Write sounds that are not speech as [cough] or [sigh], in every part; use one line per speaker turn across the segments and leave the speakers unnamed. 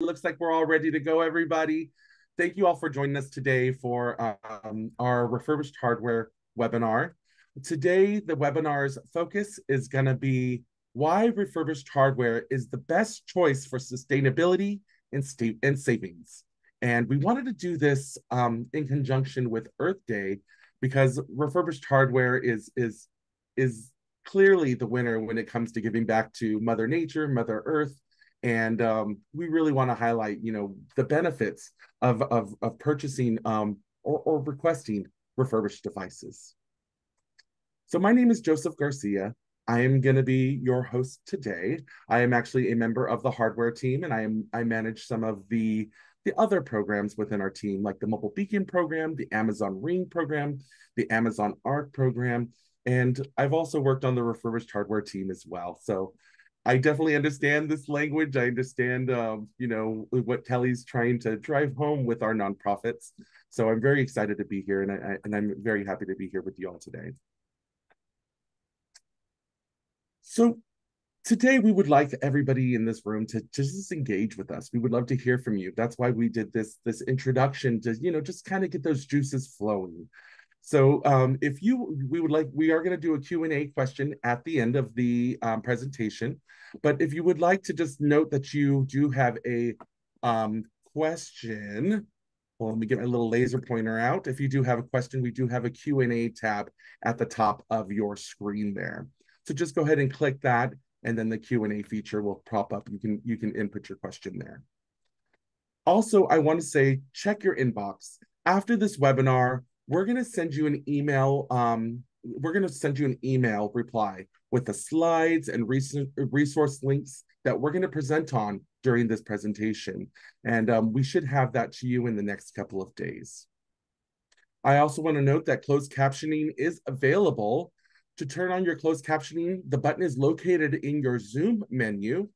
looks like we're all ready to go, everybody. Thank you all for joining us today for um, our refurbished hardware webinar. Today, the webinar's focus is going to be why refurbished hardware is the best choice for sustainability and, state and savings. And we wanted to do this um, in conjunction with Earth Day because refurbished hardware is is is clearly the winner when it comes to giving back to Mother Nature, Mother Earth, and um, we really want to highlight you know the benefits of of, of purchasing um, or, or requesting refurbished devices. So my name is joseph garcia. I am going to be your host today. I am actually a member of the hardware team and i am i manage some of the the other programs within our team like the mobile beacon program the amazon ring program the amazon arc program and i've also worked on the refurbished hardware team as well. So I definitely understand this language. I understand, um, you know, what Kelly's trying to drive home with our nonprofits. So I'm very excited to be here, and I and I'm very happy to be here with you all today. So today we would like everybody in this room to, to just engage with us. We would love to hear from you. That's why we did this this introduction to you know just kind of get those juices flowing. So um, if you, we would like, we are going to do a Q&A question at the end of the um, presentation. But if you would like to just note that you do have a um, question, well, let me get my little laser pointer out. If you do have a question, we do have a Q&A tab at the top of your screen there. So just go ahead and click that and then the Q&A feature will pop up. You can, you can input your question there. Also, I want to say, check your inbox. After this webinar, we're going to send you an email. Um, we're going to send you an email reply with the slides and resource links that we're going to present on during this presentation. And um, we should have that to you in the next couple of days. I also want to note that closed captioning is available. To turn on your closed captioning, the button is located in your Zoom menu,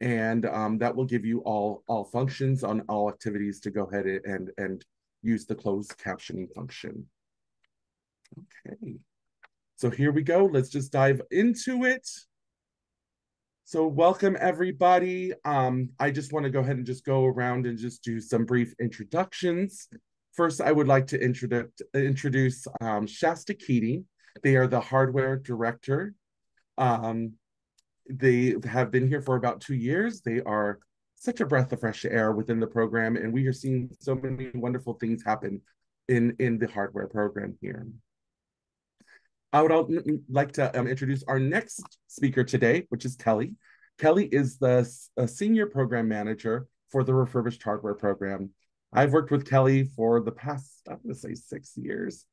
and um, that will give you all, all functions on all activities to go ahead and, and use the closed captioning function. Okay, so here we go. Let's just dive into it. So welcome everybody. Um, I just want to go ahead and just go around and just do some brief introductions. First, I would like to introduce, introduce um, Shasta Keating. They are the hardware director. Um, they have been here for about two years. They are such a breath of fresh air within the program, and we are seeing so many wonderful things happen in in the hardware program here. I would like to um, introduce our next speaker today, which is Kelly. Kelly is the senior program manager for the refurbished hardware program. I've worked with Kelly for the past, I'm going to say six years.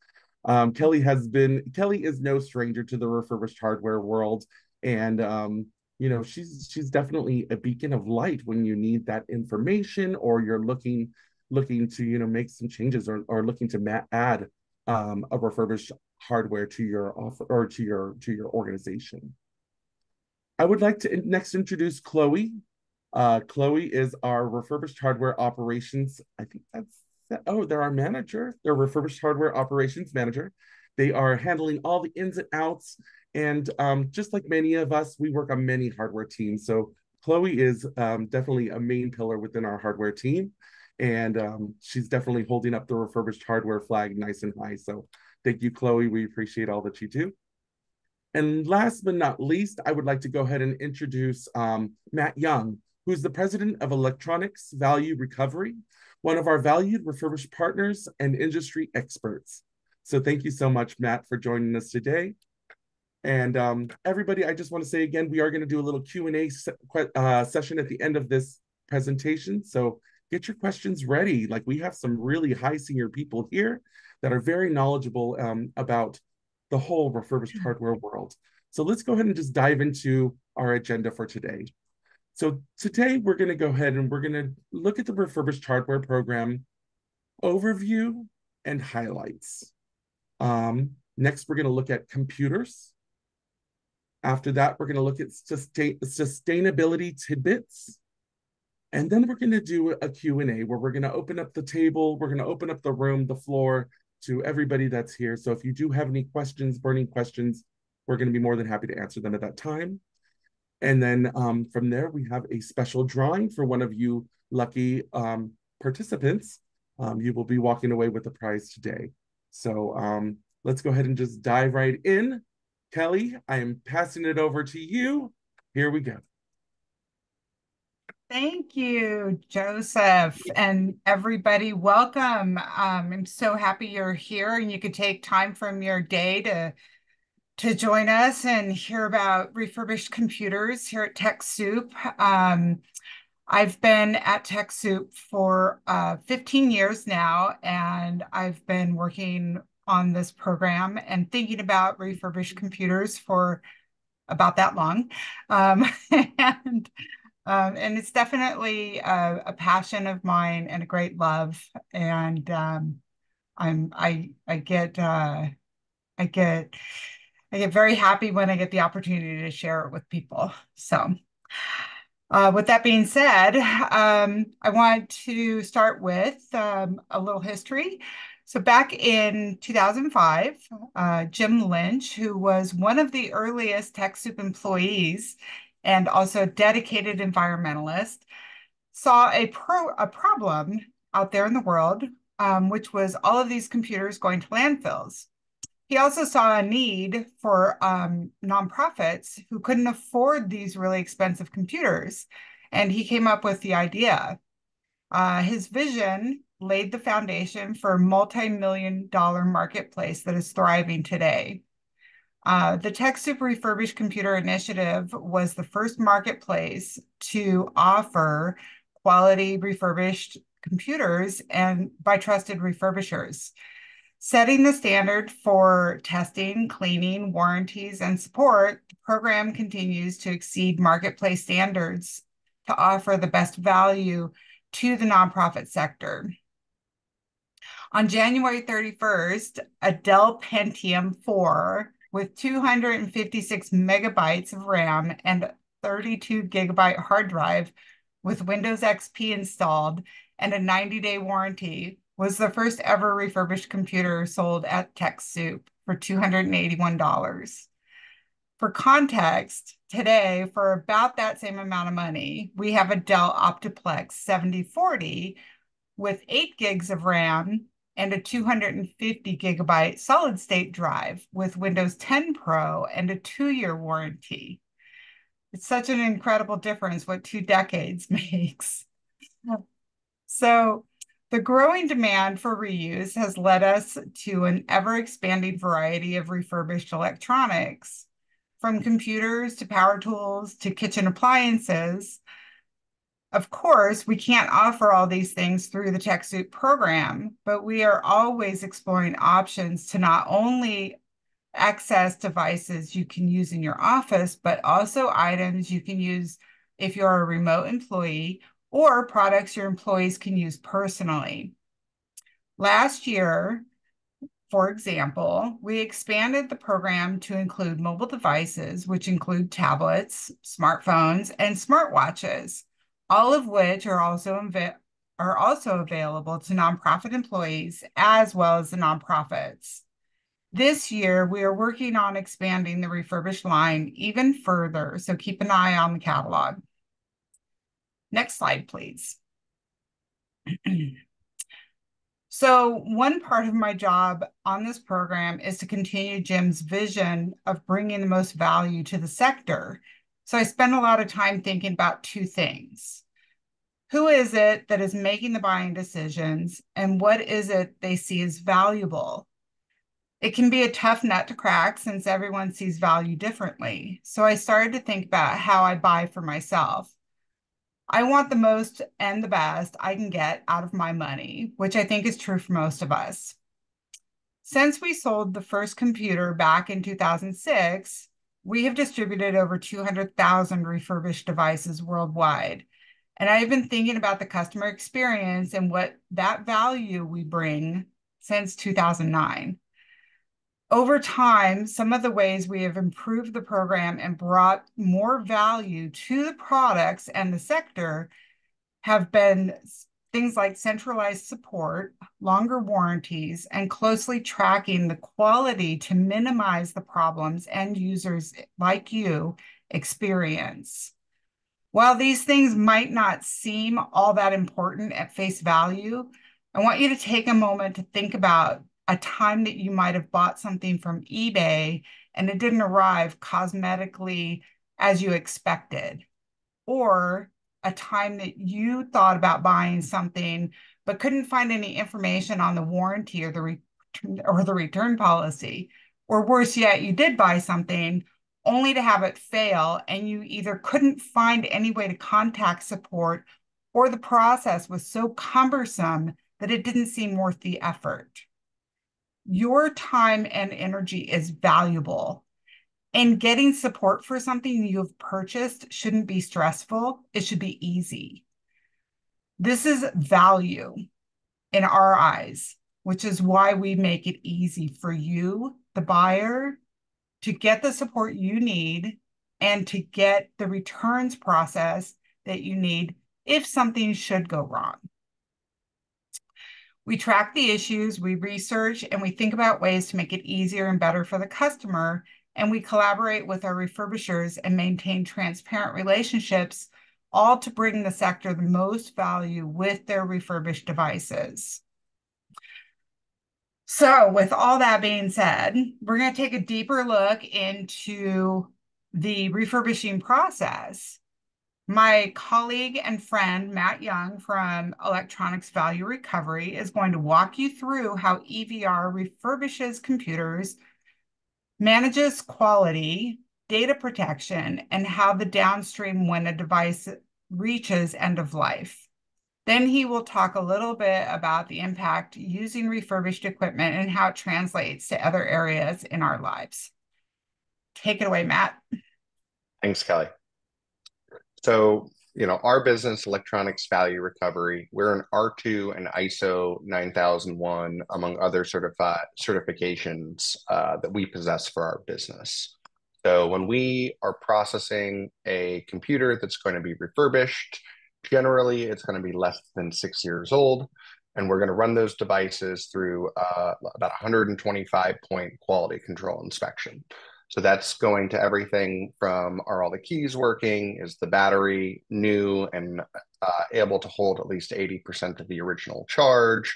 Um, Kelly has been, Kelly is no stranger to the refurbished hardware world. And um, you know she's she's definitely a beacon of light when you need that information or you're looking looking to you know make some changes or, or looking to ma- add um, a refurbished hardware to your offer or to your to your organization. I would like to next introduce chloe. Uh, chloe is our refurbished hardware operations i think that's oh they're our manager they're refurbished hardware operations manager they are handling all the ins and outs and um, just like many of us, we work on many hardware teams. So Chloe is um, definitely a main pillar within our hardware team. And um, she's definitely holding up the refurbished hardware flag nice and high. So thank you, Chloe. We appreciate all that you do. And last but not least, I would like to go ahead and introduce um, Matt Young, who's the president of Electronics Value Recovery, one of our valued refurbished partners and industry experts. So thank you so much, Matt, for joining us today. And um, everybody, I just want to say again, we are going to do a little Q&A se uh, session at the end of this presentation. So get your questions ready. Like we have some really high senior people here that are very knowledgeable um, about the whole refurbished hmm. hardware world. So let's go ahead and just dive into our agenda for today. So today we're going to go ahead and we're going to look at the refurbished hardware program overview and highlights. Um, next, we're going to look at computers. After that, we're going to look at sustain, sustainability tidbits. And then we're going to do a Q&A where we're going to open up the table, we're going to open up the room, the floor to everybody that's here. So if you do have any questions, burning questions, we're going to be more than happy to answer them at that time. And then um, from there, we have a special drawing for one of you lucky um, participants, um, you will be walking away with a prize today. So um, let's go ahead and just dive right in. Kelly, I am passing it over to you. Here we go.
Thank you, Joseph, and everybody. Welcome. Um, I'm so happy you're here, and you could take time from your day to to join us and hear about refurbished computers here at TechSoup. Um, I've been at TechSoup for uh, 15 years now, and I've been working on this program and thinking about refurbished computers for about that long. Um, [laughs] and um, and it's definitely a, a, passion of mine and a great love. And um, I'm I I get uh, I get I get very happy when I get the opportunity to share it with people. So. Uh, with that being said, um, I want to start with um, a little history. So back in 2005, uh, Jim Lynch, who was one of the earliest TechSoup employees and also a dedicated environmentalist, saw a, pro a problem out there in the world, um, which was all of these computers going to landfills. He also saw a need for um, nonprofits who couldn't afford these really expensive computers. And he came up with the idea. Uh, his vision laid the foundation for a multi-million dollar marketplace that is thriving today. Uh, the TechSoup Refurbished Computer Initiative was the first marketplace to offer quality refurbished computers and by trusted refurbishers setting the standard for testing, cleaning, warranties, and support, the program continues to exceed marketplace standards to offer the best value to the nonprofit sector. On January 31st, a Dell Pentium 4 with 256 megabytes of RAM and 32 gigabyte hard drive with Windows XP installed and a 90 day warranty was the first ever refurbished computer sold at TechSoup for $281. For context, today, for about that same amount of money, we have a Dell Optiplex 7040 with 8 gigs of RAM and a 250 gigabyte solid state drive with Windows 10 Pro and a two year warranty. It's such an incredible difference what two decades [laughs] makes. So, the growing demand for reuse has led us to an ever expanding variety of refurbished electronics, from computers to power tools to kitchen appliances. Of course, we can't offer all these things through the TechSoup program, but we are always exploring options to not only access devices you can use in your office, but also items you can use if you're a remote employee or products your employees can use personally. Last year, for example, we expanded the program to include mobile devices, which include tablets, smartphones, and smartwatches, all of which are also, are also available to nonprofit employees as well as the nonprofits. This year, we are working on expanding the refurbished line even further, so keep an eye on the catalog. Next slide, please. [clears throat] so one part of my job on this program is to continue Jim's vision of bringing the most value to the sector. So I spend a lot of time thinking about two things. Who is it that is making the buying decisions and what is it they see as valuable? It can be a tough nut to crack since everyone sees value differently. So I started to think about how I buy for myself. I want the most and the best I can get out of my money, which I think is true for most of us. Since we sold the first computer back in 2006, we have distributed over 200,000 refurbished devices worldwide. And I've been thinking about the customer experience and what that value we bring since 2009 over time, some of the ways we have improved the program and brought more value to the products and the sector have been things like centralized support, longer warranties, and closely tracking the quality to minimize the problems end users like you experience. While these things might not seem all that important at face value, I want you to take a moment to think about a time that you might have bought something from eBay and it didn't arrive cosmetically as you expected, or a time that you thought about buying something but couldn't find any information on the warranty or the return or the return policy, or worse yet, you did buy something only to have it fail and you either couldn't find any way to contact support or the process was so cumbersome that it didn't seem worth the effort. Your time and energy is valuable. And getting support for something you've purchased shouldn't be stressful, it should be easy. This is value in our eyes, which is why we make it easy for you, the buyer, to get the support you need and to get the returns process that you need if something should go wrong. We track the issues, we research, and we think about ways to make it easier and better for the customer. And we collaborate with our refurbishers and maintain transparent relationships, all to bring the sector the most value with their refurbished devices. So, with all that being said, we're going to take a deeper look into the refurbishing process. My colleague and friend, Matt Young from Electronics Value Recovery, is going to walk you through how EVR refurbishes computers, manages quality, data protection, and how the downstream when a device reaches end of life. Then he will talk a little bit about the impact using refurbished equipment and how it translates to other areas in our lives. Take it away, Matt.
Thanks, Kelly. So, you know, our business, Electronics Value Recovery, we're an R2 and ISO 9001, among other certified certifications uh, that we possess for our business. So when we are processing a computer that's going to be refurbished, Generally, it's going to be less than six years old, and we're going to run those devices through uh, about 125 point quality control inspection. So that's going to everything from are all the keys working? Is the battery new and uh, able to hold at least 80% of the original charge?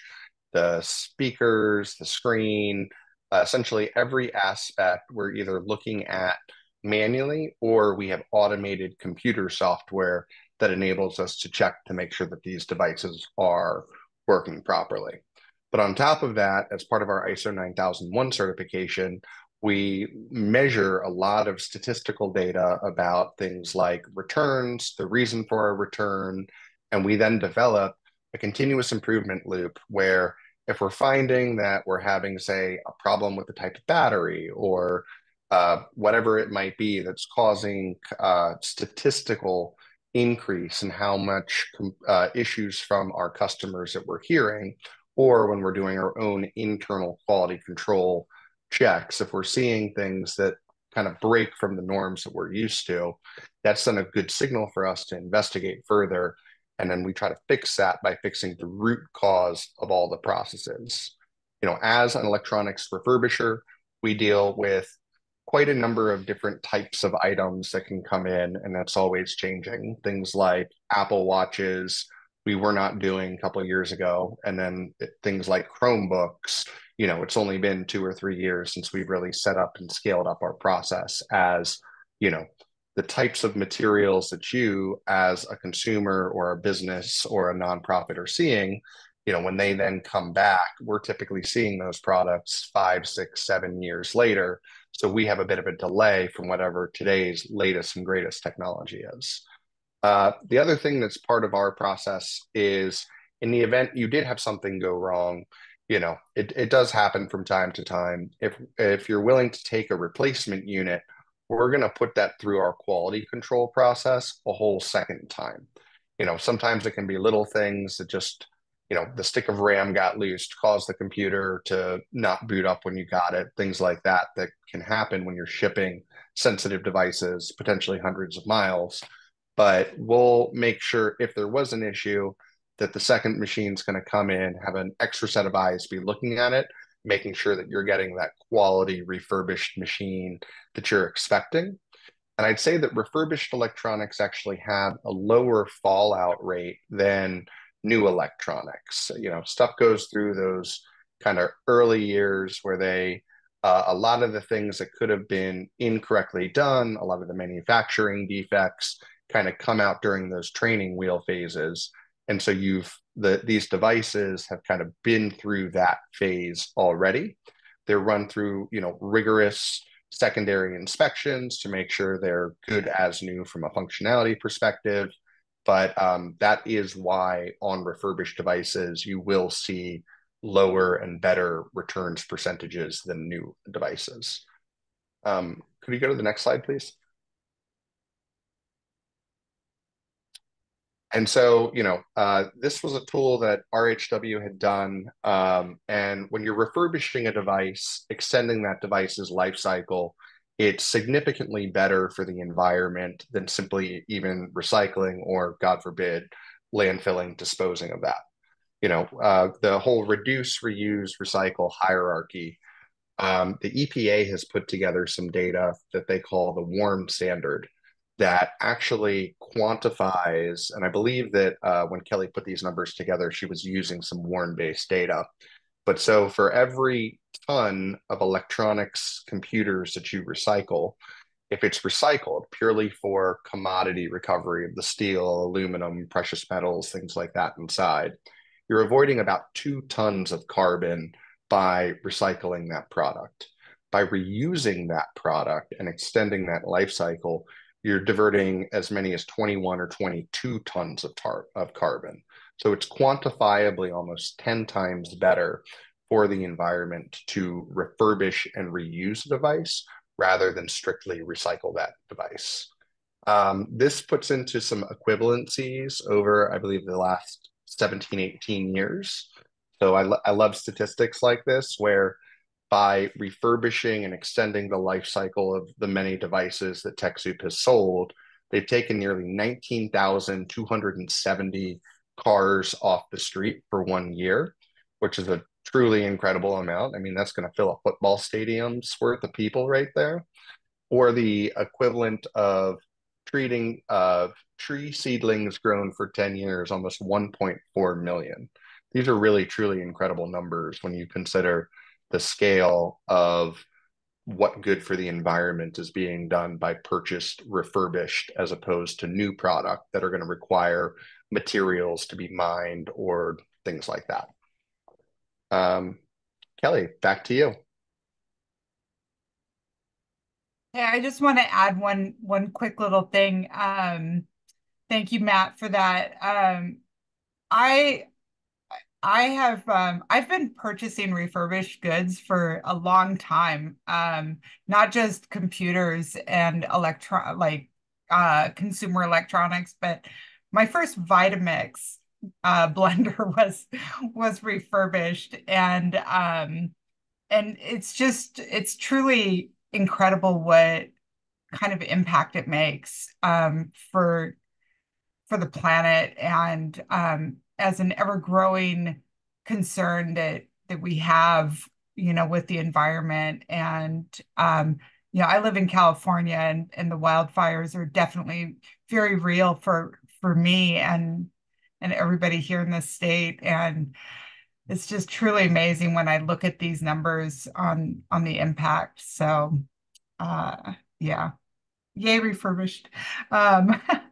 The speakers, the screen, uh, essentially every aspect we're either looking at manually or we have automated computer software that enables us to check to make sure that these devices are working properly. But on top of that, as part of our ISO 9001 certification, we measure a lot of statistical data about things like returns, the reason for a return, and we then develop a continuous improvement loop where if we're finding that we're having, say, a problem with the type of battery or uh, whatever it might be that's causing uh, statistical increase in how much uh, issues from our customers that we're hearing, or when we're doing our own internal quality control checks, if we're seeing things that kind of break from the norms that we're used to, that's then a good signal for us to investigate further. And then we try to fix that by fixing the root cause of all the processes. You know, as an electronics refurbisher, we deal with quite a number of different types of items that can come in, and that's always changing. Things like Apple Watches, we were not doing a couple of years ago, and then things like Chromebooks. You know, it's only been two or three years since we've really set up and scaled up our process as, you know, the types of materials that you as a consumer or a business or a nonprofit are seeing you know when they then come back we're typically seeing those products five six seven years later so we have a bit of a delay from whatever today's latest and greatest technology is. Uh, the other thing that's part of our process is in the event you did have something go wrong, you know, it, it does happen from time to time. If if you're willing to take a replacement unit, we're going to put that through our quality control process a whole second time. You know, sometimes it can be little things that just you know the stick of ram got loose caused the computer to not boot up when you got it things like that that can happen when you're shipping sensitive devices potentially hundreds of miles but we'll make sure if there was an issue that the second machine's going to come in have an extra set of eyes be looking at it making sure that you're getting that quality refurbished machine that you're expecting And I'd say that refurbished electronics actually have a lower fallout rate than new electronics. You know, stuff goes through those kind of early years where they uh, a lot of the things that could have been incorrectly done, a lot of the manufacturing defects kind of come out during those training wheel phases. And so you've the these devices have kind of been through that phase already. They're run through, you know, rigorous secondary inspections to make sure they're good as new from a functionality perspective. But um, that is why on refurbished devices, you will see lower and better returns percentages than new devices. Um, could we go to the next slide, please? And so, you know, uh, this was a tool that RHW had done. Um, and when you're refurbishing a device, extending that device's life cycle, it's significantly better for the environment than simply even recycling or, God forbid, landfilling, disposing of that. You know, uh, the whole reduce, reuse, recycle hierarchy. Um, the EPA has put together some data that they call the warm standard that actually quantifies, and I believe that uh, when Kelly put these numbers together, she was using some WARM based data. But so for every ton of electronics computers that you recycle, if it's recycled purely for commodity recovery of the steel, aluminum, precious metals, things like that inside, you're avoiding about two tons of carbon by recycling that product. By reusing that product and extending that life cycle, you're diverting as many as 21 or 22 tons of tar- of carbon. So it's quantifiably almost 10 times better for the environment to refurbish and reuse a device rather than strictly recycle that device. Um, this puts into some equivalencies over, I believe, the last 17, 18 years. So I, I love statistics like this where by refurbishing and extending the life cycle of the many devices that TechSoup has sold, they've taken nearly 19,270 cars off the street for one year, which is a truly incredible amount. I mean, that's going to fill a football stadium's worth of people right there, or the equivalent of treating uh, tree seedlings grown for 10 years, almost 1.4 million. These are really, truly incredible numbers when you consider the scale of what good for the environment is being done by purchased refurbished as opposed to new product that are going to require materials to be mined or things like that. Um, kelly back to you.
Yeah i just want to add one one quick little thing. Um, thank you matt for that. Um, i I have um, I've been purchasing refurbished goods for a long time. Um, not just computers and electro like uh, consumer electronics, but my first Vitamix uh, [laughs] blender was was refurbished, and um, and it's just it's truly incredible what kind of impact it makes um, for for the planet and um, as an ever growing concern that that we have you know with the environment. And um you know i live in california and and the wildfires are definitely very real for for me and and everybody here in the state. And it's just truly amazing when i look at these numbers on on the impact. So uh yeah. Yay refurbished. Um [laughs]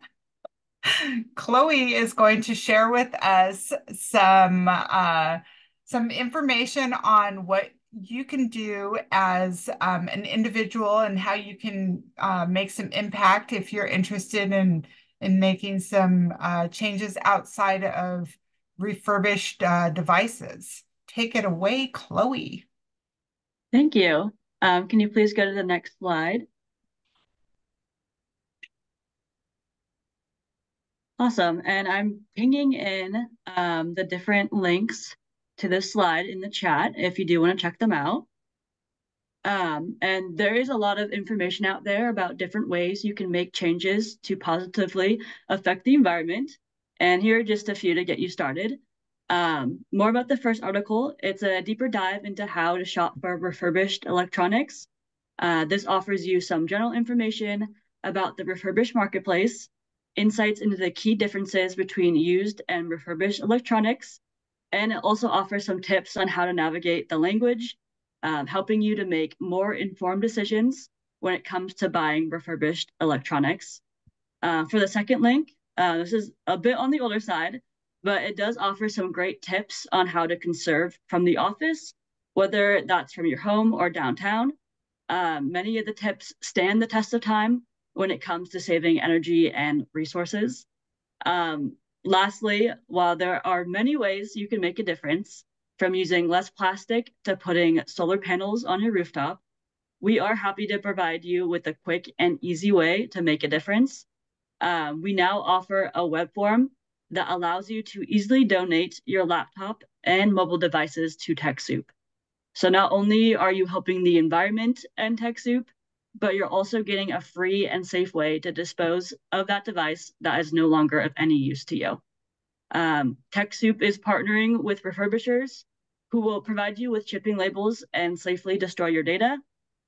Chloe is going to share with us some uh, some information on what you can do as um, an individual and how you can uh, make some impact if you're interested in in making some uh, changes outside of refurbished uh, devices. Take it away, Chloe.
Thank you. Um, can you please go to the next slide? Awesome. And I'm pinging in um, the different links to this slide in the chat if you do want to check them out. Um, and there is a lot of information out there about different ways you can make changes to positively affect the environment. And here are just a few to get you started. Um, more about the first article. It's a deeper dive into how to shop for refurbished electronics. Uh, this offers you some general information about the refurbished marketplace, insights into the key differences between used and refurbished electronics, and it also offers some tips on how to navigate the language, um, helping you to make more informed decisions when it comes to buying refurbished electronics. Uh, for the second link, uh, this is a bit on the older side, but it does offer some great tips on how to conserve from the office, whether that's from your home or downtown. Um, many of the tips stand the test of time when it comes to saving energy and resources. Um, lastly, while there are many ways you can make a difference, from using less plastic to putting solar panels on your rooftop, we are happy to provide you with a quick and easy way to make a difference. Um, we now offer a web form that allows you to easily donate your laptop and mobile devices to TechSoup. So not only are you helping the environment and TechSoup, but you're also getting a free and safe way to dispose of that device that is no longer of any use to you. Um, TechSoup is partnering with refurbishers who will provide you with shipping labels and safely destroy your data.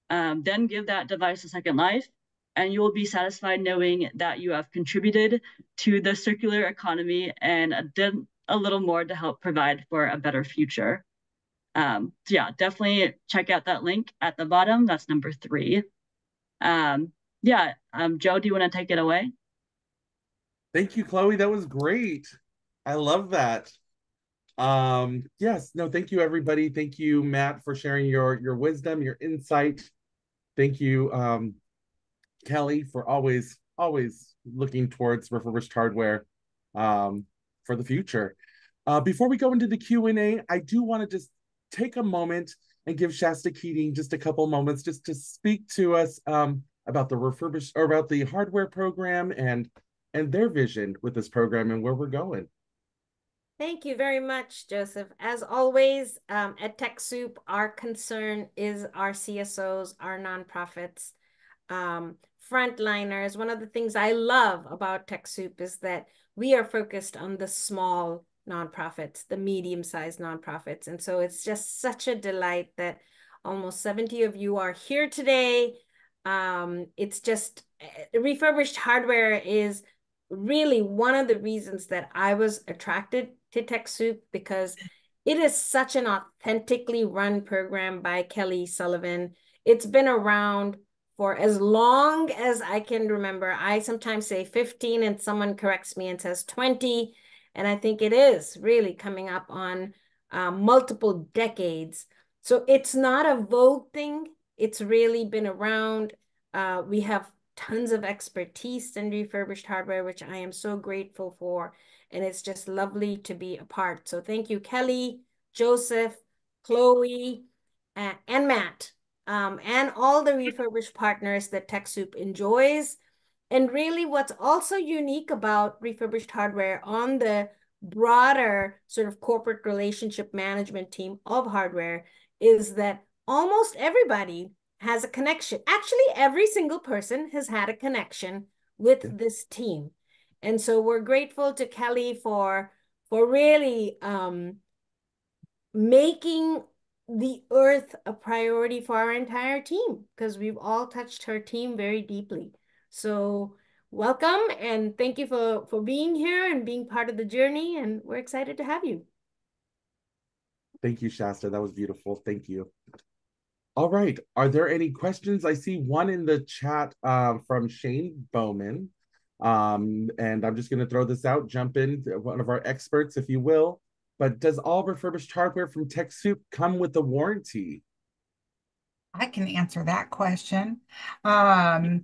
Um, then give that device a second life, and you will be satisfied knowing that you have contributed to the circular economy and did a little more to help provide for a better future. Um, so yeah, definitely check out that link at the bottom. That's number three. Um, yeah, um, Joe, do you want to take it away?
Thank you, Chloe. That was great. I love that. Um, yes, no, thank you, everybody. Thank you, Matt, for sharing your your wisdom, your insight. Thank you, um, Kelly, for always always looking towards refurbished hardware um, for the future. Uh, before we go into the Q&A, I do want to just take a moment and give Shasta Keating just a couple moments just to speak to us um, about the refurbished or about the hardware program and and their vision with this program and where we're going.
Thank you very much, Joseph. As always, um, at TechSoup, our concern is our CSOs, our nonprofits, um, frontliners. One of the things I love about TechSoup is that we are focused on the small nonprofits, the medium-sized nonprofits. And so it's just such a delight that almost 70 of you are here today. Um, it's just eh, refurbished hardware is really one of the reasons that I was attracted to TechSoup because it is such an authentically run program by Kelly Sullivan. It's been around for as long as I can remember. I sometimes say 15 and someone corrects me and says 20. And I think it is really coming up on uh, multiple decades. So it's not a vogue thing. It's really been around. Uh, we have tons of expertise in refurbished hardware, which I am so grateful for. And it's just lovely to be a part. So thank you, Kelly, Joseph, Chloe, uh, and Matt, um, and all the refurbished partners that TechSoup enjoys. And really what's also unique about refurbished hardware on the broader sort of corporate relationship management team of hardware is that almost everybody has a connection. Actually, every single person has had a connection with this team. And so we're grateful to Kelly for for really um, making the earth a priority for our entire team because we've all touched her team very deeply. So welcome and thank you for for being here and being part of the journey and we're excited to have you.
Thank you, Shasta. That was beautiful. Thank you. All right. Are there any questions? I see one in the chat uh, from Shane Bowman. Um, and I'm just going to throw this out, jump in, one of our experts, if you will. But does all refurbished hardware from TechSoup come with a warranty?
I can answer that question. Um,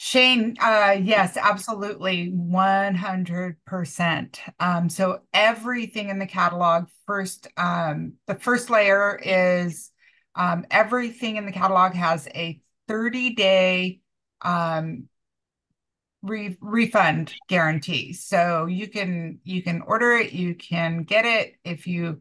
Shane, uh, yes, absolutely, 100%. Um, so everything in the catalog, first, um, the first layer is um, everything in the catalog has a 30 day um, re refund guarantee. So you can you can order it, you can get it if you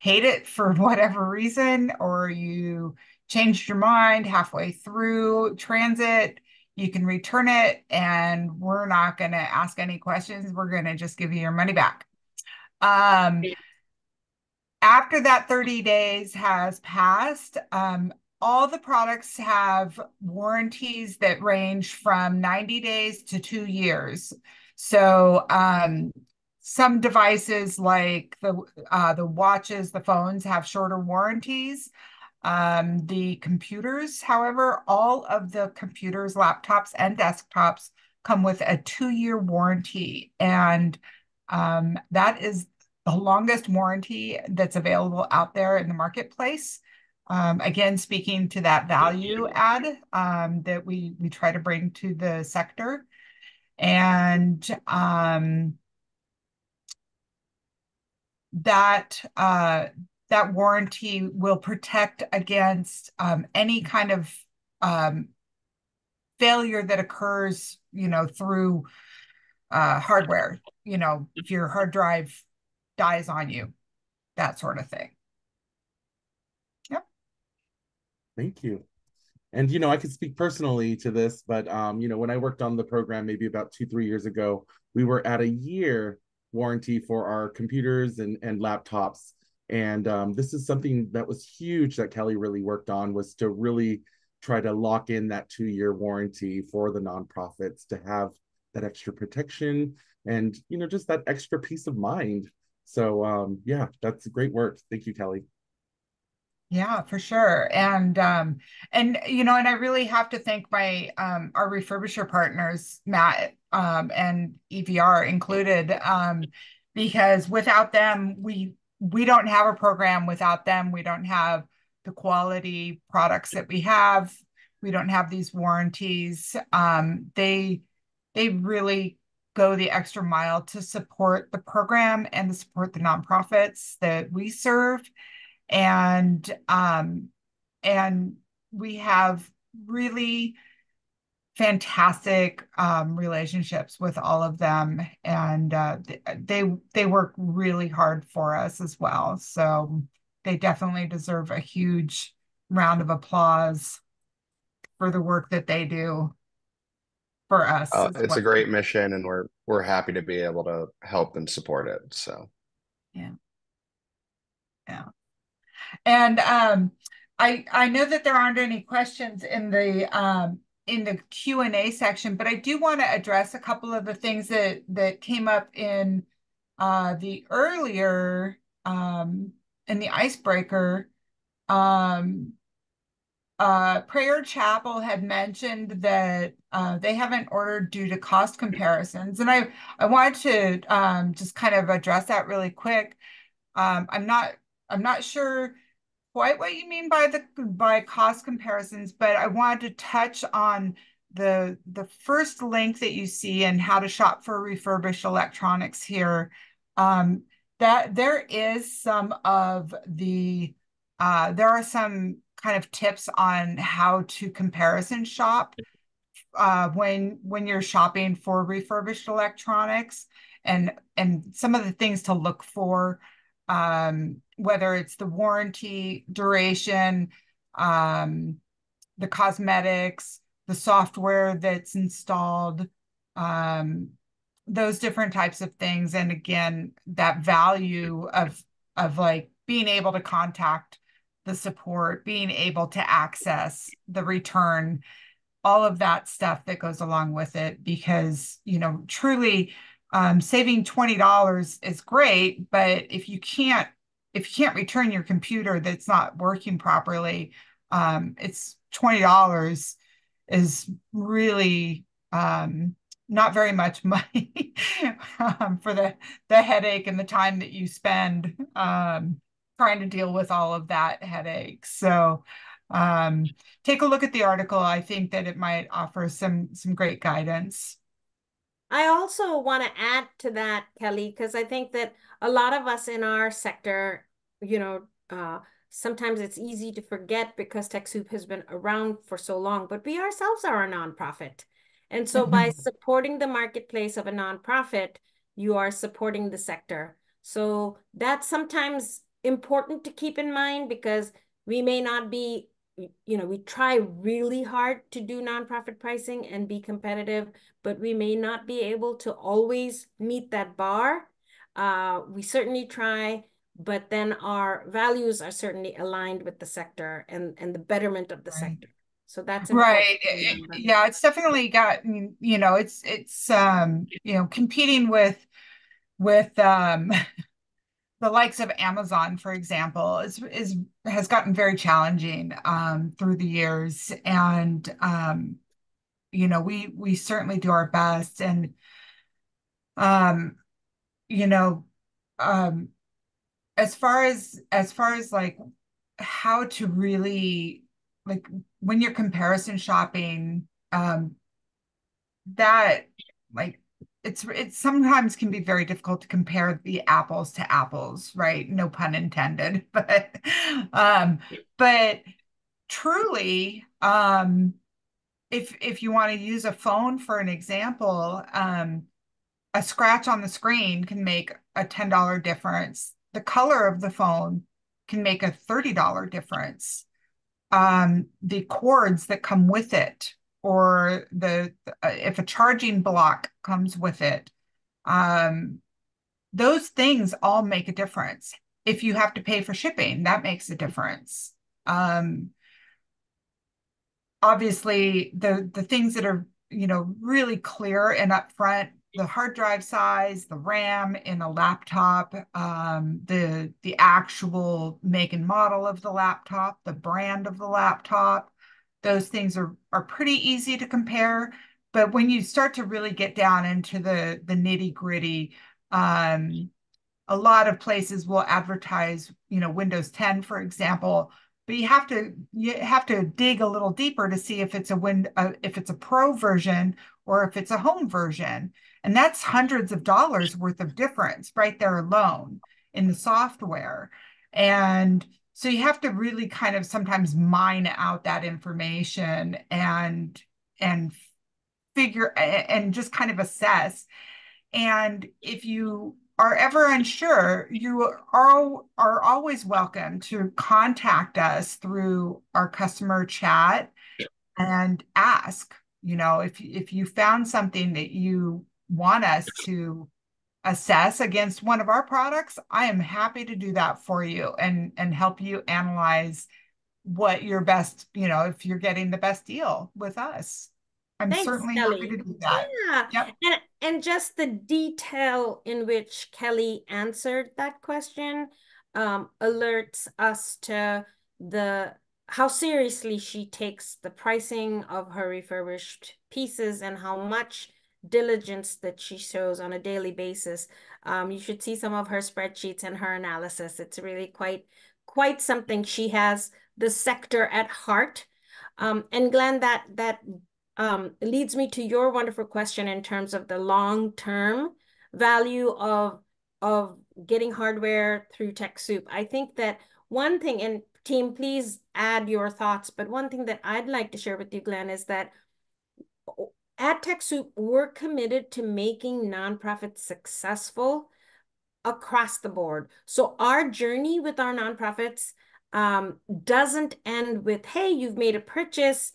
hate it for [laughs] whatever reason, or you changed your mind halfway through transit, you can return it and we're not going to ask any questions. We're going to just give you your money back. Um, after that 30 days has passed, um, all the products have warranties that range from 90 days to two years. So um, some devices like the uh, the watches, the phones have shorter warranties. Um, the computers, however, all of the computers, laptops, and desktops come with a two-year warranty, and um, that is the longest warranty that's available out there in the marketplace. Um, again, speaking to that value add um, that we we try to bring to the sector, and um, that uh, that warranty will protect against um, any kind of um, failure that occurs, you know, through uh, hardware. You know, if your hard drive dies on you, that sort of thing. Yep.
Thank you. And you know, I could speak personally to this, but um, you know, when I worked on the program maybe about two, three years ago, we were at a year warranty for our computers and, and laptops and um, this is something that was huge that Kelly really worked on was to really try to lock in that two year warranty for the nonprofits to have that extra protection and you know just that extra peace of mind. So um, yeah, that's great work. Thank you, Kelly.
Yeah, for sure. And um and you know, and I really have to thank my um our refurbisher partners, Matt um and EVR included, um, because without them, we we don't have a program without them. We don't have the quality products that we have. We don't have these warranties. Um, they they really go the extra mile to support the program and to support the nonprofits that we serve. And um, and we have really fantastic um, relationships with all of them, and uh, they they work really hard for us as well. So they definitely deserve a huge round of applause for the work that they do for us.
Uh, it's well. a great mission, and we're we're happy to be able to help and support it. So,
yeah, yeah, and um, I I know that there aren't any questions in the um in the Q&A section, but I do want to address a couple of the things that that came up in uh, the earlier um, in the icebreaker. Um, uh, Prayer Chapel had mentioned that uh, they haven't ordered due to cost comparisons, and I I wanted to um, just kind of address that really quick. Um, I'm not I'm not sure quite what you mean by the by cost comparisons, but I wanted to touch on the the first link that you see and how to shop for refurbished electronics here. Um, that there is some of the uh, there are some kind of tips on how to comparison shop uh, when when you're shopping for refurbished electronics and and some of the things to look for um, whether it's the warranty duration, um, the cosmetics, the software that's installed, um, those different types of things. And again, that value of of like being able to contact the support, being able to access the return, all of that stuff that goes along with it, because you know, truly um, saving $20 is great, but if you can't if you can't return your computer that's not working properly, um, it's $20 is really um, not very much [laughs] money um, for the, the headache and the time that you spend um, trying to deal with all of that headache. So um, take a look at the article. I think that it might offer some some great guidance.
I also want to add to that, Kelly, because I think that a lot of us in our sector, you know, uh, sometimes it's easy to forget because TechSoup has been around for so long, but we ourselves are a nonprofit. And so by mm-hmm. supporting the marketplace of a nonprofit, you are supporting the sector. So that's sometimes important to keep in mind because we may not be you know, we try really hard to do nonprofit pricing and be competitive, but we may not be able to always meet that bar. Uh, we certainly try. but then our values are certainly aligned with the sector and and the betterment of the
Right.
sector. So that's
Right. Yeah, it's definitely got, you know, it's it's um, you know, competing with with um [laughs] the likes of Amazon, for example, is is has gotten very challenging um through the years. And um, you know, we we certainly do our best and um, you know, um as far as as far as like how to really like when you're comparison shopping um that like it's it sometimes can be very difficult to compare the apples to apples right no pun intended [laughs] but um but truly um if if you want to use a phone for an example um a scratch on the screen can make a $10 difference. The color of the phone can make a $30 difference. Um, the cords that come with it, or the uh, if a charging block comes with it, um, those things all make a difference. If you have to pay for shipping, that makes a difference. Um, obviously, the the things that are you know really clear and upfront the hard drive size, the RAM in a laptop, um, the the actual make and model of the laptop, the brand of the laptop. Those things are are pretty easy to compare. But when you start to really get down into the the nitty gritty, um, a lot of places will advertise, you know, Windows 10, for example, but you have to you have to dig a little deeper to see if it's a win uh, if it's a pro version or if it's a home version and that's hundreds of dollars worth of difference right there alone in the software and so you have to really kind of sometimes mine out that information and and figure and just kind of assess. And if you are ever unsure, you are, are always welcome to contact us through our customer chat and ask, you know, if, if you found something that you want us to assess against one of our products, I am happy to do that for you and, and help you analyze what your best, you know, if you're getting the best deal with us. I'm
Thanks,
certainly
Kelly.
happy to do that.
Yeah.
Yep.
And and just the detail in which Kelly answered that question um, alerts us to the how seriously she takes the pricing of her refurbished pieces and how much diligence that she shows on a daily basis. Um, you should see some of her spreadsheets and her analysis. It's really quite quite something. She has the sector at heart. Um, and Glenn, that that um, leads me to your wonderful question in terms of the long-term value of of getting hardware through TechSoup. I think that one thing, and team, please add your thoughts, but one thing that I'd like to share with you, Glenn, is that at TechSoup, we're committed to making nonprofits successful across the board. So our journey with our nonprofits um, doesn't end with, hey, you've made a purchase,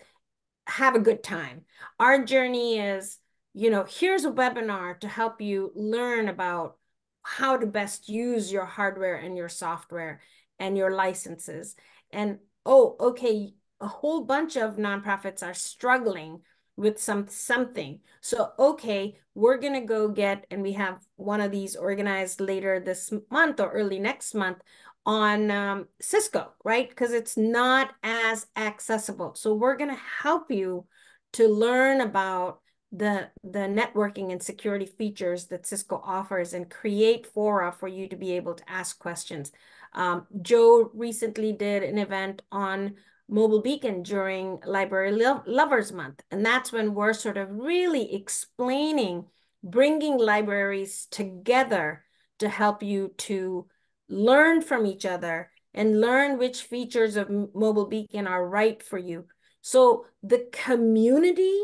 have a good time. Our journey is, you know, here's a webinar to help you learn about how to best use your hardware and your software and your licenses. And oh, okay, a whole bunch of nonprofits are struggling with some something. So okay, we're gonna go get, and we have one of these organized later this month or early next month on um, Cisco, right? Because it's not as accessible. So we're gonna help you to learn about the the networking and security features that Cisco offers and create fora for you to be able to ask questions. Um, Joe recently did an event on Mobile Beacon during Library Lo Lovers Month. And that's when we're sort of really explaining, bringing libraries together to help you to learn from each other and learn which features of Mobile Beacon are right for you. So the community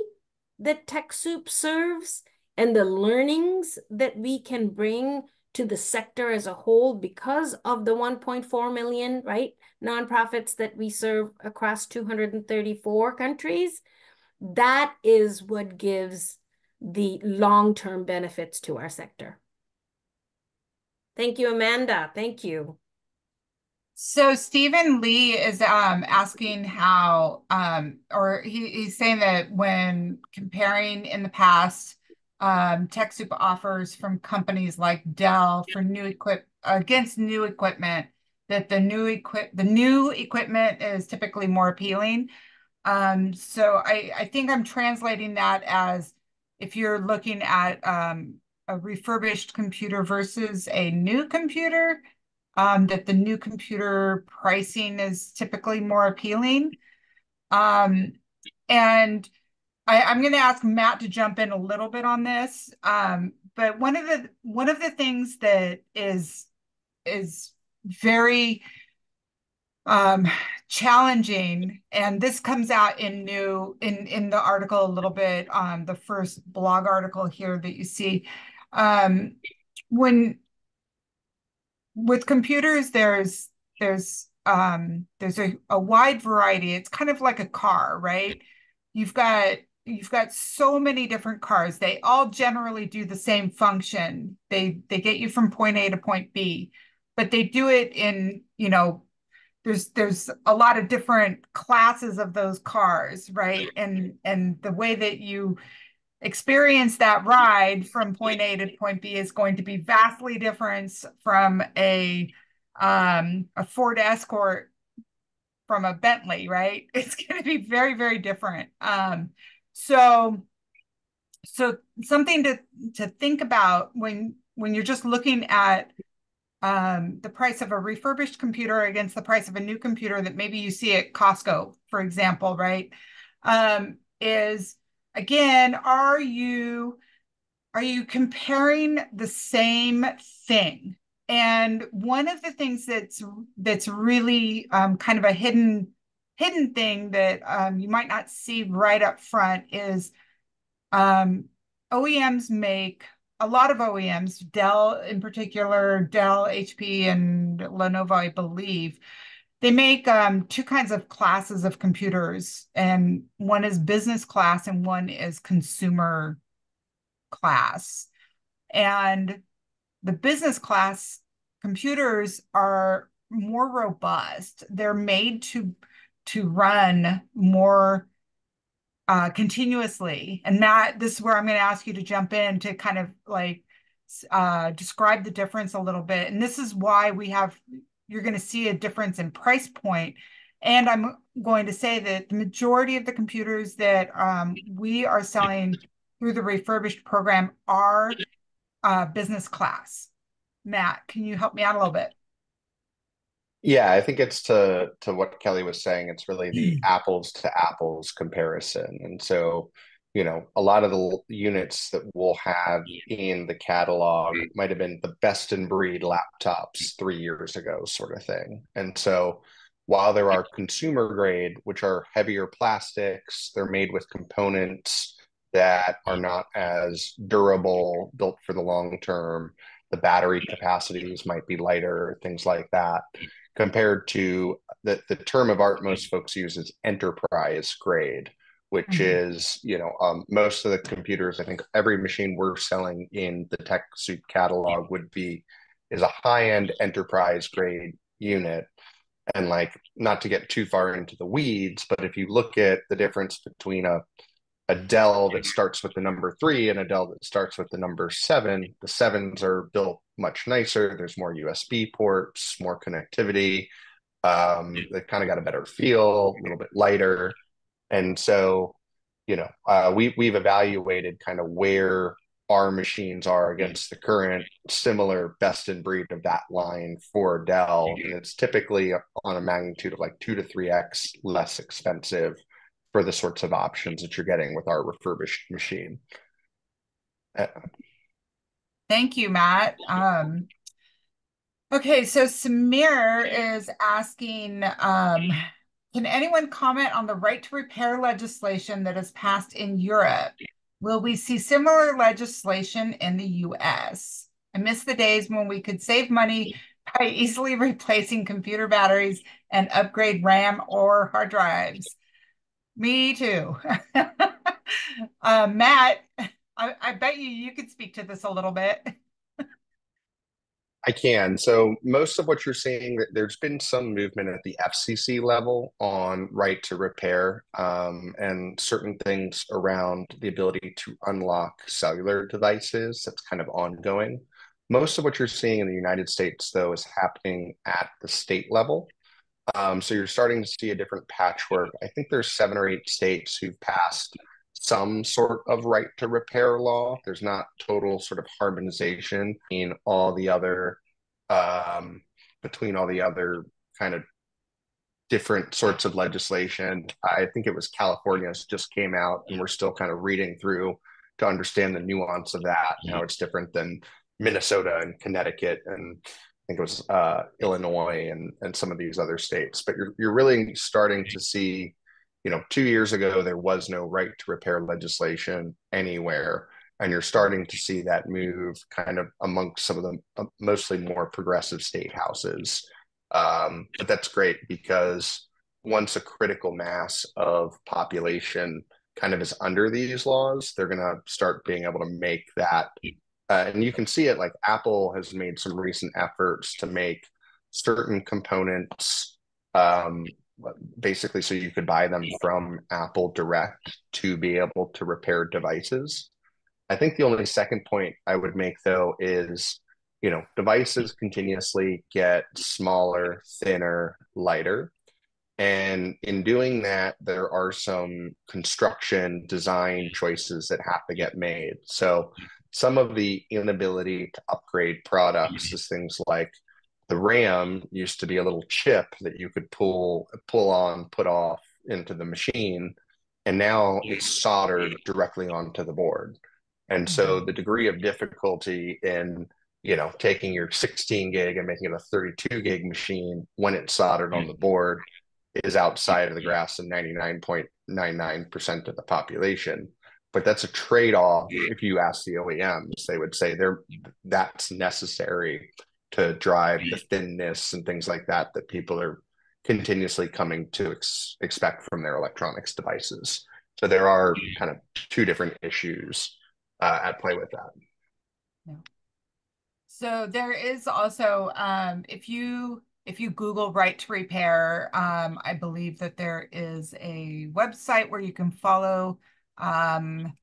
that TechSoup serves and the learnings that we can bring to the sector as a whole because of the 1.4 million, right, nonprofits that we serve across 234 countries, that is what gives the long-term benefits to our sector. Thank you, Amanda. Thank you.
So Stephen Lee is um, asking how, um, or he, he's saying that when comparing in the past um, TechSoup offers from companies like Dell for new equip against new equipment, that the new equip the new equipment is typically more appealing. Um, so I, I think I'm translating that as if you're looking at um, a refurbished computer versus a new computer, um, that the new computer pricing is typically more appealing. Um, and I, am going to ask Matt to jump in a little bit on this. Um, but one of the one of the things that is is very um, challenging, and this comes out in new in in the article a little bit, um, the first blog article here that you see. Um, when with computers, there's there's um, there's a, a wide variety. It's kind of like a car, right? You've got you've got so many different cars. They all generally do the same function. They they get you from point A to point B, but they do it in, you know, there's there's a lot of different classes of those cars, right? And and the way that you experience that ride from point A to point B is going to be vastly different from a um, a Ford Escort from a Bentley, right? [laughs] It's going to be very very different. Um, so so something to to think about when when you're just looking at um, the price of a refurbished computer against the price of a new computer that maybe you see at Costco, for example, right? Um, is again, are you are you comparing the same thing? And one of the things that's that's really um, kind of a hidden hidden thing that um, you might not see right up front is um, OEMs make a lot of OEMs, Dell in particular, Dell, HP, and Lenovo, I believe, they make um, two kinds of classes of computers, and one is business class and one is consumer class. And the business class computers are more robust. They're made to to run more uh, continuously. And Matt, this is where I'm going to ask you to jump in to kind of like uh, describe the difference a little bit. And this is why we have you're going to see a difference in price point. And I'm going to say that the majority of the computers that um, we are selling through the refurbished program are uh, business class. Matt, can you help me out a little bit?
Yeah, I think it's to to what Kelly was saying. It's really the hmm. apples to apples comparison, and so you know a lot of the units that we'll have in the catalog hmm. might have been the best in breed laptops three years ago, sort of thing. And so while there are consumer grade, which are heavier plastics, they're made with components that are hmm. not as durable, built for the long term. The battery capacities might be lighter, things like that compared to the, the term of art most folks use is enterprise grade which mm-hmm. is you know um, most of the computers i think every machine we're selling in the tech TechSoup catalog would be is a high-end enterprise grade unit. And like not to get too far into the weeds but if you look at the difference between a a Dell that starts with the number three and a Dell that starts with the number seven. The sevens are built much nicer. There's more USB ports, more connectivity. Um, they've kind of got a better feel, a little bit lighter. And so, you know, uh, we we've evaluated kind of where our machines are against the current similar best in breed of that line for Dell, and it's typically on a magnitude of like two to three x less expensive for the sorts of options that you're getting with our refurbished machine. Uh,
Thank you, Matt. Um, okay, so Samir is asking, um, can anyone comment on the right to repair legislation that has passed in Europe? Will we see similar legislation in the US? I miss the days when we could save money by easily [laughs] replacing computer batteries and upgrade RAM or hard drives. Me too. [laughs] uh, Matt, I, I bet you you could speak to this a little bit.
I can. So most of what you're seeing, that there's been some movement at the FCC level on right to repair um, and certain things around the ability to unlock cellular devices. That's kind of ongoing. Most of what you're seeing in the United States, though, is happening at the state level. Um, so you're starting to see a different patchwork. I think there's seven or eight states who've passed some sort of right to repair law. There's not total sort of harmonization in all the other um, between all the other kind of different sorts of legislation. I think it was California's just came out, and we're still kind of reading through to understand the nuance of that. How it's different than Minnesota and Connecticut and think it was uh, Illinois and and some of these other states. But you're you're really starting to see you know, two years ago, there was no right to repair legislation anywhere. And you're starting to see that move kind of amongst some of the uh, mostly more progressive state houses. Um, but that's great because once a critical mass of population kind of is under these laws, they're going to start being able to make that. Uh, and you can see it like Apple has made some recent efforts to make certain components um, basically so you could buy them from Apple Direct to be able to repair devices. I think the only second point I would make though is you know devices continuously get smaller, thinner, lighter. And in doing that, there are some construction design choices that have to get made. So, some of the inability to upgrade products is things like the RAM used to be a little chip that you could pull pull on, put off into the machine, and now it's soldered directly onto the board. And so mm-hmm. the degree of difficulty in you know taking your 16 gig and making it a 32 gig machine when it's soldered on the board is outside of the grasp of 99.99% of the population but that's a trade-off if you ask the OEMs they would say they're that's necessary to drive the thinness and things like that that people are continuously coming to ex- expect from their electronics devices. So there are kind of two different issues uh, at play with that.
Yeah. So there is also um, if you if you Google right to repair, um, I believe that there is a website where you can follow um,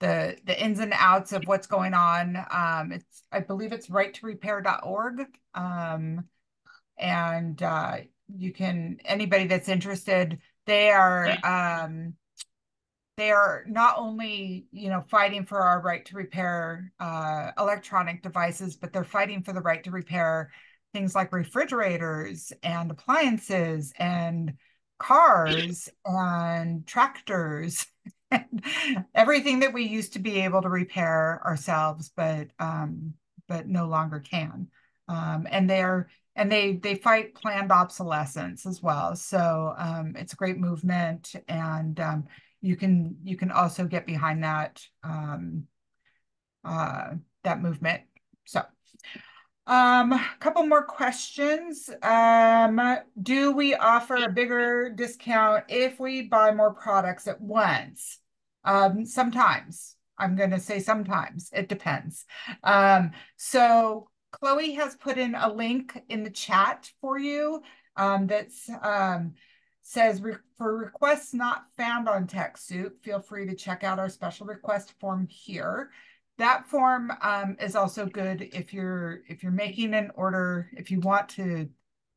the the ins and outs of what's going on. Um, it's I believe it's righttorepair.org. Um, and uh, you can anybody that's interested, they are um, they are not only you know fighting for our right to repair uh, electronic devices, but they're fighting for the right to repair things like refrigerators and appliances and cars and tractors [laughs] everything that we used to be able to repair ourselves, but um, but no longer can. Um, and they're and they they fight planned obsolescence as well. So um, it's a great movement, and um, you can you can also get behind that um, uh, that movement. So. Um, a couple more questions. Um, do we offer a bigger discount if we buy more products at once? Um, sometimes I'm going to say sometimes it depends. Um, so Chloe has put in a link in the chat for you um, that's um, says re for requests not found on TechSoup, feel free to check out our special request form here. That form um, is also good if you're if you're making an order, if you want to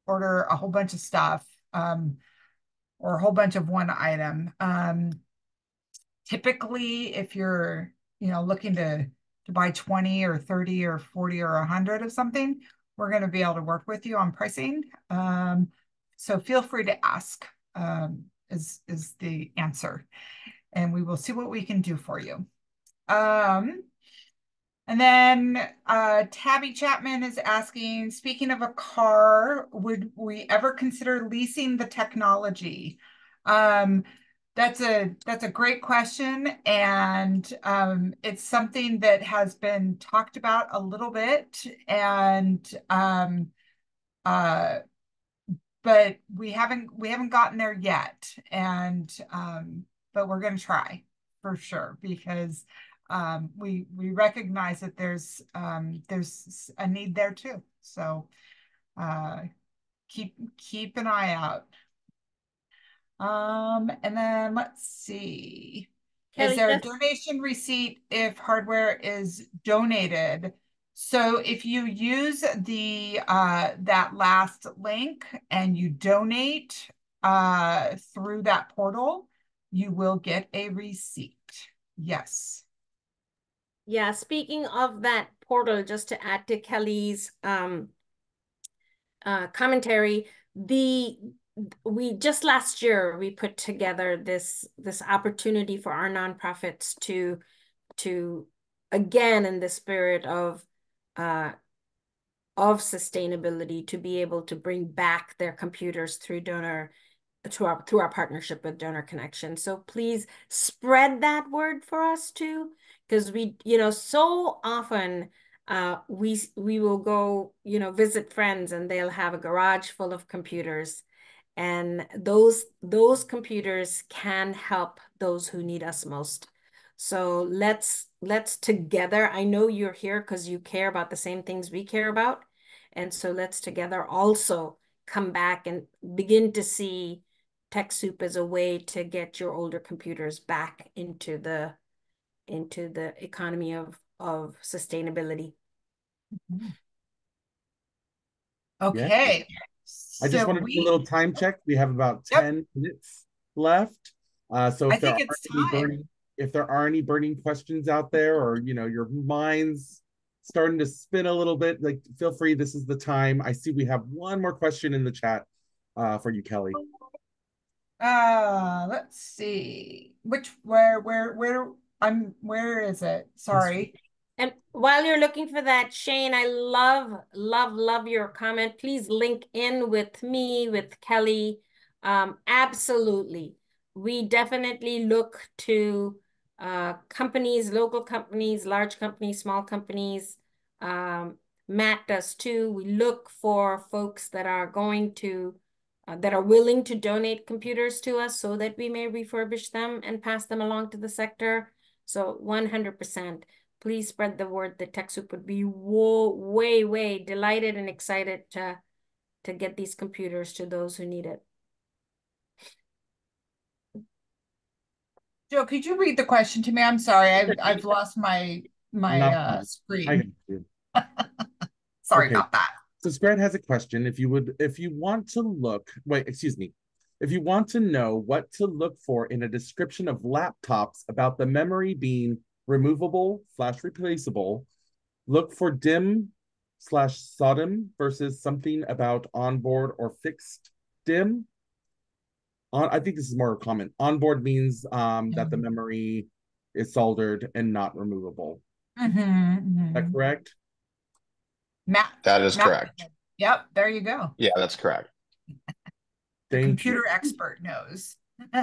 order a whole bunch of stuff um, or a whole bunch of one item. Typically if you're you know looking to to buy 20 or 30 or 40 or 100 of something we're going to be able to work with you on pricing. Um, so feel free to ask um, is is the answer. And we will see what we can do for you. Um, and then uh, Tabby Chapman is asking, speaking of a car, would we ever consider leasing the technology? Um, that's a that's a great question, and um, it's something that has been talked about a little bit, and um, uh, but we haven't we haven't gotten there yet, and um, but we're going to try for sure because um, we we recognize that there's um, there's a need there too. So uh, keep keep an eye out. Um, and then let's see.
Kelly,
is there a donation receipt if hardware is donated? So if you use the uh that last link and you donate uh through that portal, you will get a receipt. Yes.
Yeah, speaking of that portal, just to add to Kelly's um uh commentary, the we just last year we put together this this opportunity for our nonprofits to to again in the spirit of uh of sustainability to be able to bring back their computers through donor to our through our partnership with donor connection. So please spread that word for us too because we you know so often uh we we will go you know visit friends and they'll have a garage full of computers and those those computers can help those who need us most so let's let's together i know you're here because you care about the same things we care about and so let's together also come back and begin to see TechSoup as a way to get your older computers back into the into the economy of of sustainability. Mm-hmm.
Okay.
I just
So
wanted to do a little time check. We have about
Yep.
10 minutes left. Uh, so if there
think
are
it's
any
time.
burning, if there are any burning questions out there, or you know, your mind's starting to spin a little bit, like feel free. This is the time. I see we have one more question in the chat uh, for you, Kelly.
Uh, let's see. Which where where where I'm where is it? Sorry.
And while you're looking for that, Shane, I love, love, love your comment. Please link in with me, with Kelly. Um, absolutely. We definitely look to uh, companies, local companies, large companies, small companies. Um, Matt does too. We look for folks that are going to, uh, that are willing to donate computers to us so that we may refurbish them and pass them along to the sector. So 100% please spread the word that TechSoup would be wo- way, way delighted and excited to, to get these computers to those who need it.
Joe, could you read the question to me? I'm sorry. I've [laughs] I've lost my my uh screen. [laughs] Sorry
Okay.
about that.
So Scrat has a question. If you would, if you want to look, wait, excuse me. If you want to know what to look for in a description of laptops about the memory being removable slash replaceable, look for DIMM slash SODIMM versus something about onboard or fixed DIMM. On, I think this is more a comment. Onboard means um, that the
Mhm.
memory is soldered and not removable.
Mhm,
Is that correct?
Matt.
That is
Matt-
correct.
Yep, there you go.
Yeah, that's correct. [laughs]
The
Thank
computer
you.
expert knows. [laughs]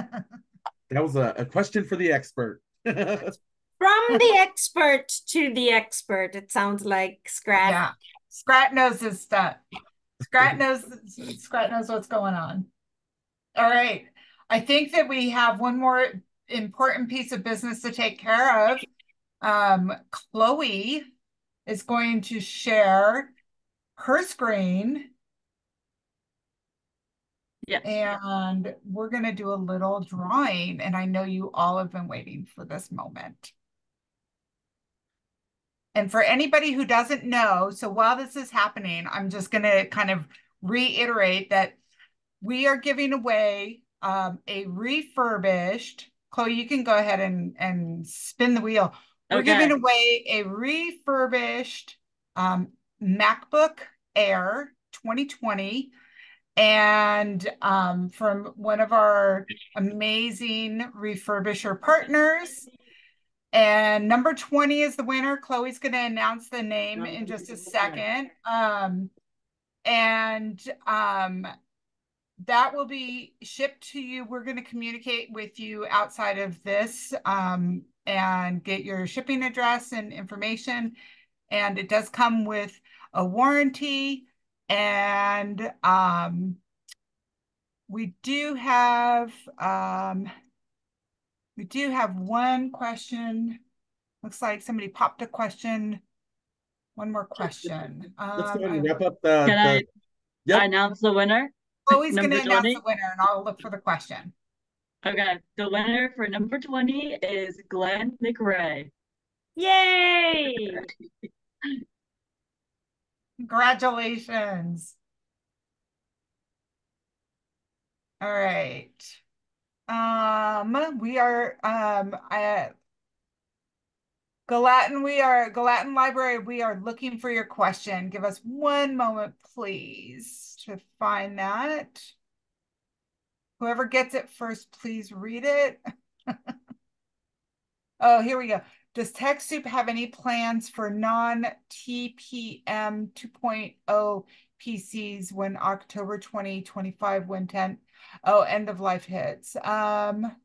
That was a, a question for the expert. [laughs]
From the [laughs] expert to the expert, it sounds like Scrat.
Yeah. Scrat knows his stuff. Scrat knows Scrat knows what's going on. All right. I think that we have one more important piece of business to take care of. Um, Chloe is going to share her screen
Yes.
and we're going to do a little drawing. And I know you all have been waiting for this moment. And for anybody who doesn't know, so while this is happening, I'm just going to kind of reiterate that we are giving away um, a refurbished. Chloe, you can go ahead and, and spin the wheel. We're
Okay.
giving away a refurbished um, MacBook Air 2020 and um, from one of our amazing refurbisher partners. And number 20 is the winner. Chloe's going to announce the name in just a second. Um, and um, that will be shipped to you. We're going to communicate with you outside of this um, and get your shipping address and information. And it does come with a warranty. And um, we do have um, we do have one question looks like somebody popped a question. One more question.
Let's
Um,
go ahead and wrap up the.
Can I
Yep.
announce the winner?
Chloe's gonna announce the winner and I'll look for the question.
Okay, the winner for number 20 is Glenn McRae.
Yay!
Congratulations. All right. Um, we are, um, I, Gallatin, we are, Gallatin Library, we are looking for your question. Give us one moment, please, to find that. Whoever gets it first, please read it. [laughs] Oh, here we go. Does TechSoup have any plans for non-TPM 2.0 PCs when October 2025 Win 10? Oh, end of life hits. Um,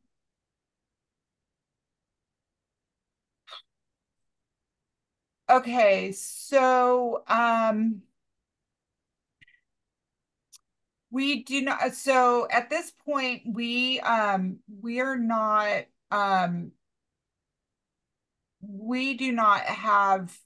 okay, so um, we do not. So at this point, we um, we are not um we do not have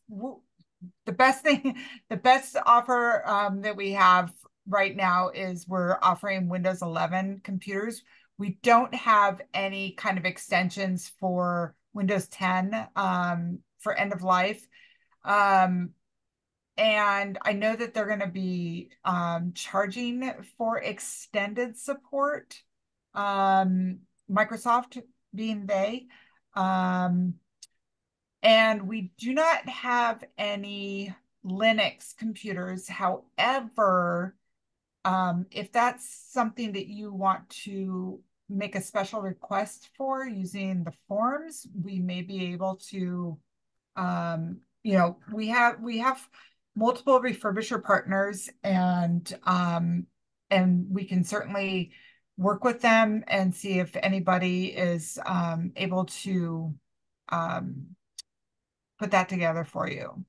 the best thing [laughs] the best offer um, that we have right now is we're offering windows 11 computers. We don't have any kind of extensions for windows 10 um, for end of life. Um, and i know that they're going to be um, charging for extended support um, microsoft being they. Um, and we do not have any Linux computers. However, um, if that's something that you want to make a special request for using the forms, we may be able to, um, you know, we have we have multiple refurbisher partners and um, and we can certainly work with them and see if anybody is um, able to um, put that together for you.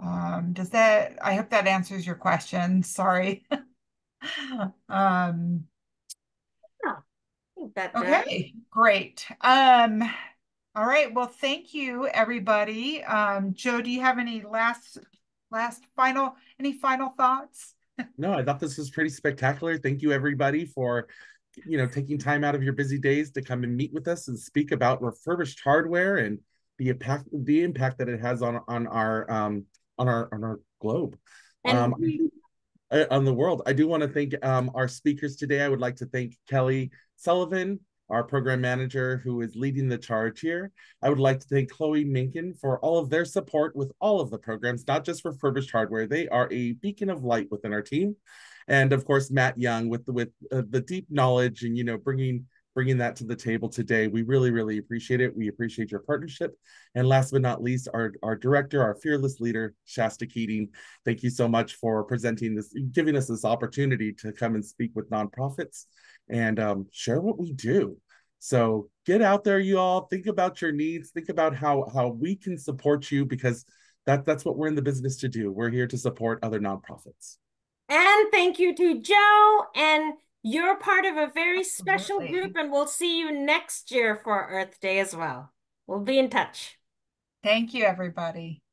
Um, does that, I hope that answers your question. [laughs] Sorry. um,
I think that does.
okay, great. Um, all right. Well, thank you, everybody. Um, Joe, do you have any last, last final, any final thoughts? [laughs]
No, I thought this was pretty spectacular. Thank you, everybody, for you know taking time out of your busy days to come and meet with us and speak about refurbished hardware and the impact the impact that it has on on our um on our on our globe.
And
um,
we-
on the world. I do want to thank um, our speakers today. I would like to thank Kelly Sullivan, our program manager, who is leading the charge here. I would like to thank Chloe Minkin for all of their support with all of the programs, not just refurbished hardware. They are a beacon of light within our team, and of course Matt Young with the, with uh, the deep knowledge and you know bringing bringing that to the table today. We really, really appreciate it. We appreciate your partnership. And last but not least, our, our director, our fearless leader, Shasta Keating. Thank you so much for presenting this, giving us this opportunity to come and speak with nonprofits and um, share what we do. So get out there, you all. Think about your needs. Think about how how we can support you because that that's what we're in the business to do. We're here to support other nonprofits.
And thank you to Joe. And you're part of a very special group, and we'll see you next year for Earth Day as well. We'll be in touch.
Thank you, everybody.